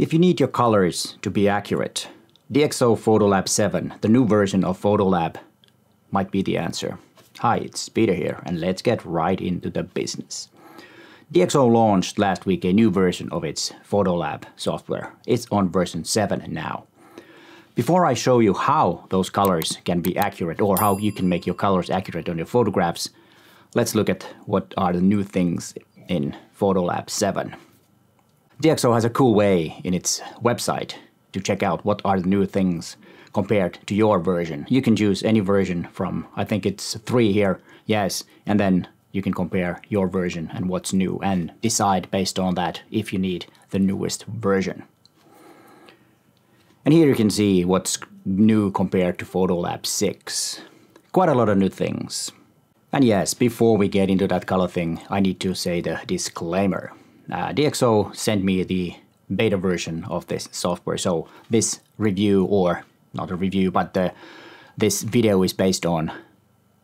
If you need your colors to be accurate, DxO Photolab 7, the new version of Photolab, might be the answer. Hi, it's Peter here, and let's get right into the business. DxO launched last week a new version of its Photolab software. It's on version 7 now. Before I show you how those colors can be accurate or how you can make your colors accurate on your photographs, let's look at what are the new things in Photolab 7. DxO has a cool way in its website to check out what are the new things compared to your version. You can choose any version from, I think it's three here, yes, and then you can compare your version and what's new and decide based on that if you need the newest version. And here you can see what's new compared to Photolab 6. Quite a lot of new things. And yes, before we get into that color thing, I need to say the disclaimer. Uh, DxO sent me the beta version of this software, so this review, or not a review, but the, this video is based on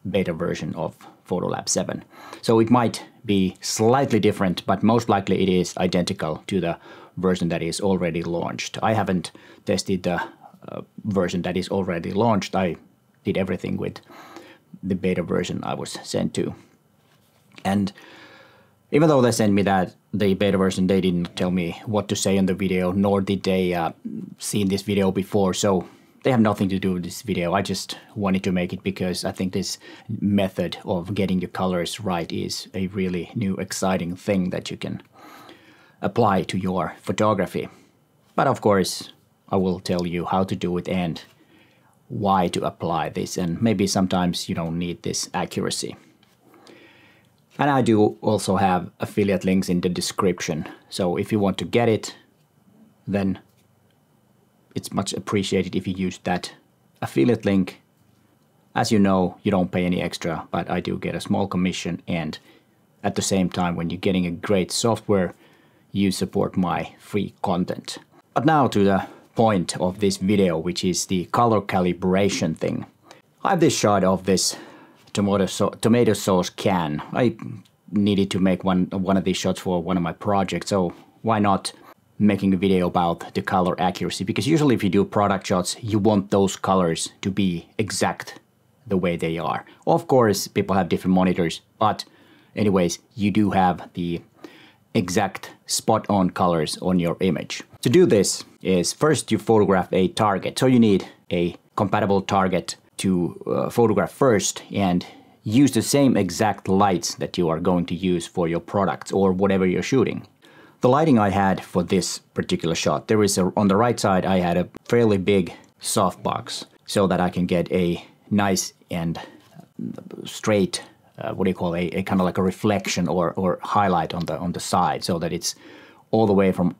beta version of Photolab 7. So it might be slightly different, but most likely it is identical to the version that is already launched. I haven't tested the uh, version that is already launched. I did everything with the beta version I was sent to. And even though they sent me that the beta version, they didn't tell me what to say in the video, nor did they uh, seen this video before. So they have nothing to do with this video. I just wanted to make it because I think this method of getting your colors right is a really new exciting thing that you can apply to your photography. But of course, I will tell you how to do it and why to apply this and maybe sometimes you don't need this accuracy. And I do also have affiliate links in the description. So if you want to get it, then it's much appreciated if you use that affiliate link. As you know, you don't pay any extra, but I do get a small commission and at the same time when you're getting a great software, you support my free content. But now to the point of this video, which is the color calibration thing. I have this shot of this tomato, so tomato sauce can. I needed to make one, one of these shots for one of my projects, so why not making a video about the color accuracy? Because usually if you do product shots, you want those colors to be exact the way they are. Of course, people have different monitors, but anyways, you do have the exact spot on colors on your image. To do this is first you photograph a target. So you need a compatible target to uh, photograph first and use the same exact lights that you are going to use for your products or whatever you're shooting. The lighting I had for this particular shot, there is a, on the right side I had a fairly big softbox so that I can get a nice and straight uh, what do you call a, a kind of like a reflection or, or highlight on the on the side so that it's all the way from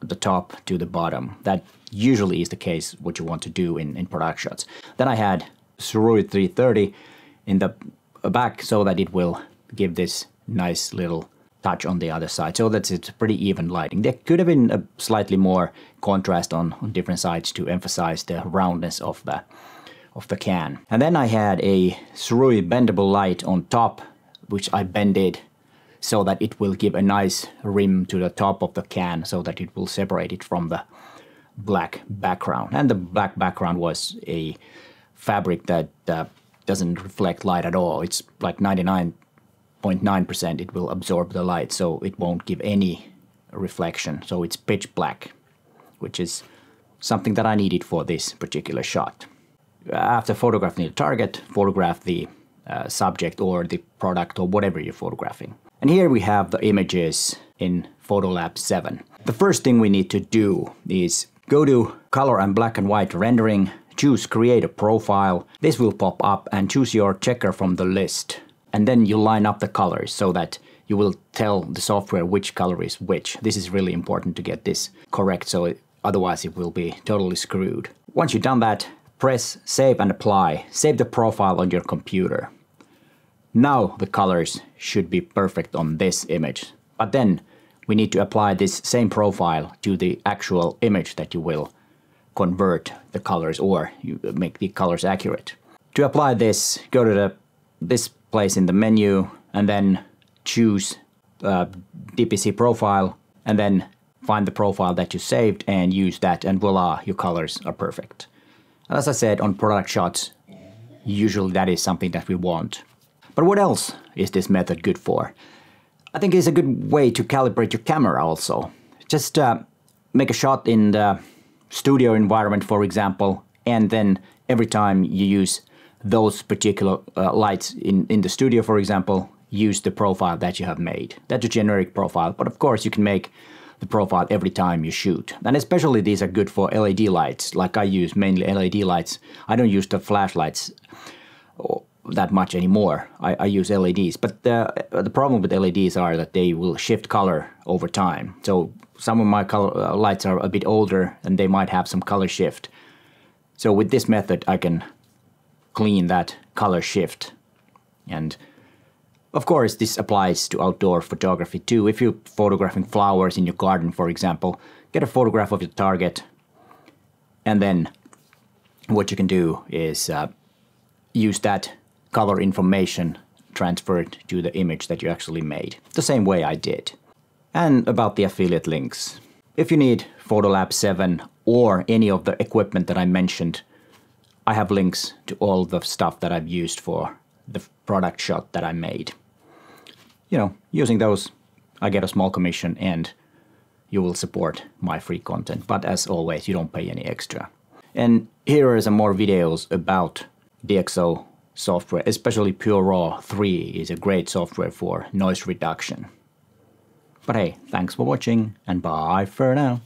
the top to the bottom. That usually is the case what you want to do in, in product shots. Then I had Sirui 330 in the back so that it will give this nice little touch on the other side so that it's pretty even lighting. There could have been a slightly more contrast on, on different sides to emphasize the roundness of the of the can. And then I had a Sirui bendable light on top, which I bended so that it will give a nice rim to the top of the can so that it will separate it from the black background. And the black background was a fabric that uh, doesn't reflect light at all. It's like 99.9% it will absorb the light, so it won't give any reflection. So it's pitch black, which is something that I needed for this particular shot after photographing the target, photograph the uh, subject or the product or whatever you're photographing. And here we have the images in Photolab 7. The first thing we need to do is go to color and black and white rendering, choose create a profile. This will pop up and choose your checker from the list. And then you line up the colors so that you will tell the software which color is which. This is really important to get this correct so it, otherwise it will be totally screwed. Once you've done that, Press Save and Apply. Save the profile on your computer. Now the colors should be perfect on this image. But then we need to apply this same profile to the actual image that you will convert the colors or you make the colors accurate. To apply this, go to the this place in the menu and then choose uh, DPC profile and then find the profile that you saved and use that, and voila, your colors are perfect. As I said, on product shots, usually that is something that we want. But what else is this method good for? I think it's a good way to calibrate your camera also. Just uh, make a shot in the studio environment, for example, and then every time you use those particular uh, lights in, in the studio, for example, use the profile that you have made. That's a generic profile, but of course you can make the profile every time you shoot. And especially these are good for LED lights, like I use mainly LED lights. I don't use the flashlights that much anymore. I, I use LEDs, but the, the problem with LEDs are that they will shift color over time. So some of my color, uh, lights are a bit older and they might have some color shift. So with this method, I can clean that color shift. And of course, this applies to outdoor photography too. If you're photographing flowers in your garden, for example, get a photograph of your target, and then what you can do is uh, use that color information transferred to the image that you actually made, the same way I did. And about the affiliate links. If you need Photolab 7 or any of the equipment that I mentioned, I have links to all the stuff that I've used for the product shot that I made. You know, using those, I get a small commission and you will support my free content. But as always, you don't pay any extra. And here are some more videos about DxO software, especially Pure Raw 3 is a great software for noise reduction. But hey, thanks for watching and bye for now.